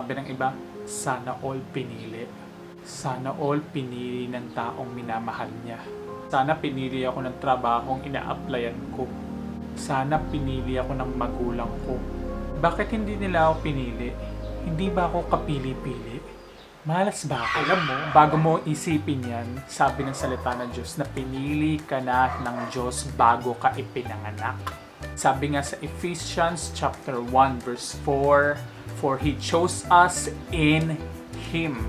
Sabi ng iba, sana all pinili. Sana all pinili ng taong minamahal niya. Sana pinili ako ng trabahong ina-applyan ko. Sana pinili ako ng magulang ko. Bakit hindi nila ako pinili? Hindi ba ako kapili-pili? Malas ba ako? Alam mo, bago mo isipin yan, sabi ng salita ng Diyos na pinili ka na ng Diyos bago ka ipinanganak. Sabi nga sa Ephesians chapter 1 verse 4, For He chose us in Him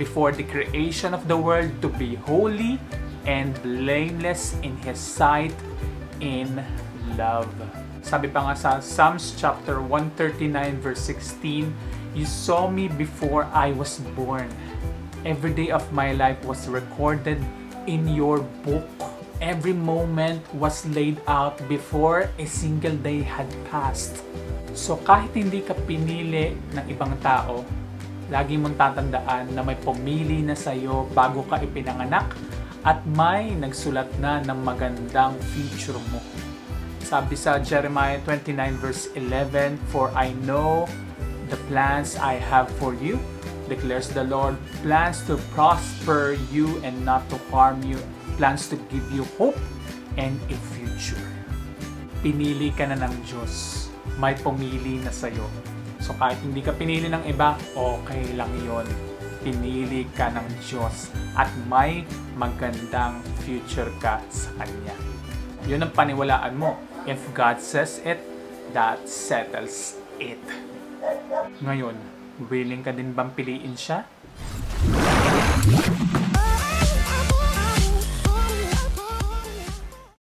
before the creation of the world to be holy and blameless in His sight in love. Sabi pa nga sa Psalms chapter 139 verse 16, You saw me before I was born. Every day of my life was recorded in your book. Every moment was laid out before a single day had passed. So kahit hindi ka pinili ng ibang tao, lagi mong tatandaan na may pumili na sa'yo bago ka ipinanganak at may nagsulat na ng magandang future mo. Sabi sa Jeremiah 29 verse 11, For I know the plans I have for you, declares the Lord, plans to prosper you and not to harm you, plans to give you hope and a future. Pinili ka na ng Diyos. May pumili na sa'yo. So kahit hindi ka pinili ng iba, okay lang yon. Pinili ka ng Diyos at may magandang future ka sa Kanya. Yun ang paniwalaan mo. If God says it, that settles it. Ngayon, willing ka din bang piliin siya?